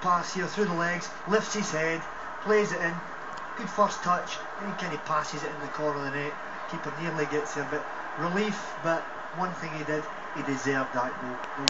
pass here through the legs, lifts his head, plays it in. Good first touch, and he kind of passes it in the corner of the net. Keeper nearly gets there, but relief. But one thing he did, he deserved that goal.